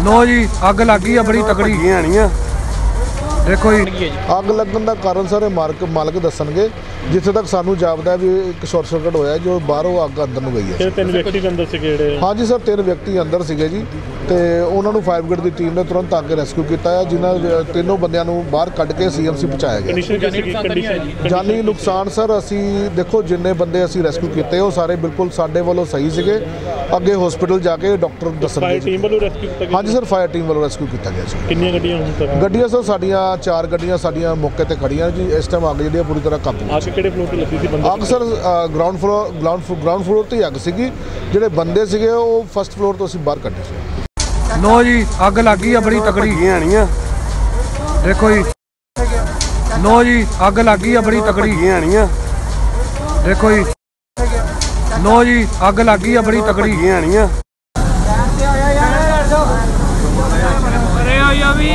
ਨੋ ਜੀ ਅੱਗ ਲੱਗ ਗਈ ਆ ਬੜੀ ਤਕੜੀ। ਲੱਗੀਆਂ ਨਹੀਂ ਆ ਦੇਖੋ ਜੀ। ਅੱਗ ਲੱਗਣ ਦਾ ਕਾਰਨ ਸਾਰੇ ਮਾਲਕ ਮਾਲਕ ਦੱਸਣਗੇ ਜਿੱਥੇ ਤੱਕ ਸਾਨੂੰ ਜਾਪਦਾ ਵੀ ਇੱਕ ਸ਼ਾਰਟ ਸਰਕਟ ਹੋਇਆ ਜੋ ਬਾਹਰੋਂ ਅੱਗ ਅੰਦਰ ਨੂੰ ਗਈ ਹੈ। ਤਿੰਨ ਵਿਅਕਤੀ ਅੰਦਰ ਸੀਗੇ ਜਿਹੜੇ? ਹਾਂਜੀ ਸਰ ਤਿੰਨ ਵਿਅਕਤੀ ਅੰਦਰ ਸੀਗੇ ਜੀ ਤੇ ਉਹਨਾਂ ਨੂੰ ਫਾਇਰ ਬ੍ਰਿਗੇਡ ਦੀ ਟੀਮ ਨੇ ਤੁਰੰਤ ਆ ਕੇ ਰੈਸਕਿਊ ਕੀਤਾ ਹੈ ਜਿਨ੍ਹਾਂ ਤਿੰਨੋਂ ਬੰਦਿਆਂ ਨੂੰ ਬਾਹਰ ਕੱਢ ਕੇ ਸੀਐਮਸੀ ਪਹੁੰਚਾਇਆ ਗਿਆ। ਜਾਨੀ ਨੁਕਸਾਨ ਸਰ ਅਸੀਂ ਦੇਖੋ ਜਿੰਨੇ ਬੰਦੇ ਅਸੀਂ ਰੈਸਕਿਊ ਕੀਤੇ ਉਹ ਸਾਰੇ ਬਿਲਕੁਲ ਸਾਡੇ ਵੱਲੋਂ ਸਹੀ ਸੀਗੇ। ਅੱਗੇ ਹਸਪੀਟਲ ਜਾ ਕੇ ਡਾਕਟਰ ਦੱਸਣਗੇ ਫਾਇਰ ਜੀ। ਟੀਮ ਵੱਲੋਂ ਰੈਸਕਿਊ ਕੀਤਾ ਗਿਆ? ਹਾਂਜੀ ਸਰ ਫਾਇਰ ਟੀਮ ਵੱਲੋਂ ਰੈਸਕਿਊ ਕੀਤਾ ਗਿਆ ਸੀ। ਕਿੰਨੀਆਂ ਗੱਡੀਆਂ ਹੁਣ ਤੱਕ? ਗੱਡੀਆਂ ਸਰ ਸਾਡੀਆਂ ਚਾਰ ਗੱਡੀਆਂ ਸਾਡੀਆਂ ਮੌਕੇ ਤੇ ਖੜੀਆਂ ਜੀ। ਇਸ ਟਾਈਮ ਅੱਗ ਜਿਹੜੀ ਆ ਪੂਰੀ ਤਰ੍ਹਾਂ ਕਾਬੂ ਅੱਗ ਕਿਹੜੇ ਫਲੋਰ ਤੇ ਲੱਗੀ ਸੀ ਬੰਦੇ ਅੱਗ sir ground floor ground ground floor ਤੇ ਹੀ ਅੱਗ ਸੀਗੀ। ਜਿਹੜੇ ਬੰਦੇ ਸੀਗੇ ਉਹ ਫਸਟ ਫਲੋਰ ਤੋਂ ਅਸੀਂ ਬਾਹਰ ਕੱਢੇ ਸੀ। ਨੋ ਜੀ ਅੱਗ ਲੱਗ ਗਈ ਆ ਬੜੀ ਤਕੜੀ। ਲੱਗੀਆਂ ਨਹੀਂ ਆ ਦੇਖੋ ਜੀ। ਨੋ ਜੀ ਅੱਗ ਲੱਗ ਗਈ ਆ ਬੜੀ ਤਕੜੀ। ਲੱਗੀਆਂ ਨਹੀਂ ਆ ਦੇਖੋ ਜੀ। ਨੋ ਜੀ ਅੱਗ ਲੱਗ ਗਈ ਆ ਬੜੀ ਤਕੜੀ। ਲੱਗੀਆਂ ਨਹੀਂ ਆ ਅਰੇ ਆ ਵੀ।